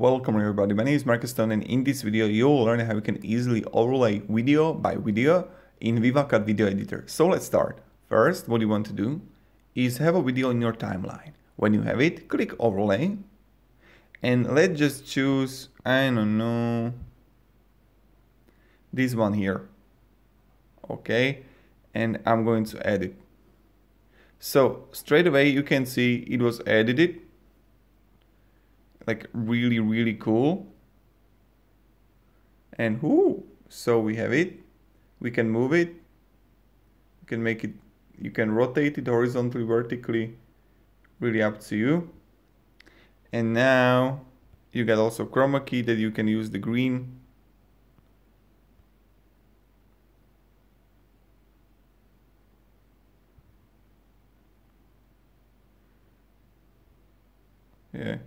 Welcome everybody, my name is Marcus Stone and in this video you'll learn how you can easily overlay video by video in VivaCut Video Editor. So let's start. First, what you want to do is have a video in your timeline. When you have it, click overlay and let's just choose, I don't know, this one here. Okay, and I'm going to edit. So straight away you can see it was edited like really really cool. And whoo so we have it. We can move it. You can make it you can rotate it horizontally vertically. Really up to you. And now you got also chroma key that you can use the green. Yeah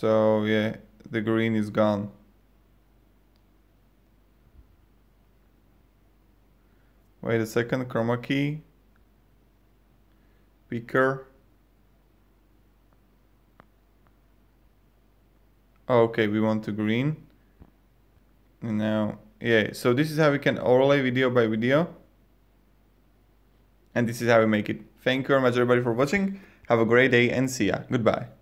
So yeah, the green is gone. Wait a second, chroma key. Picker. Oh, okay, we want to green. Now, yeah, so this is how we can overlay video by video. And this is how we make it. Thank you very much everybody for watching. Have a great day and see ya. Goodbye.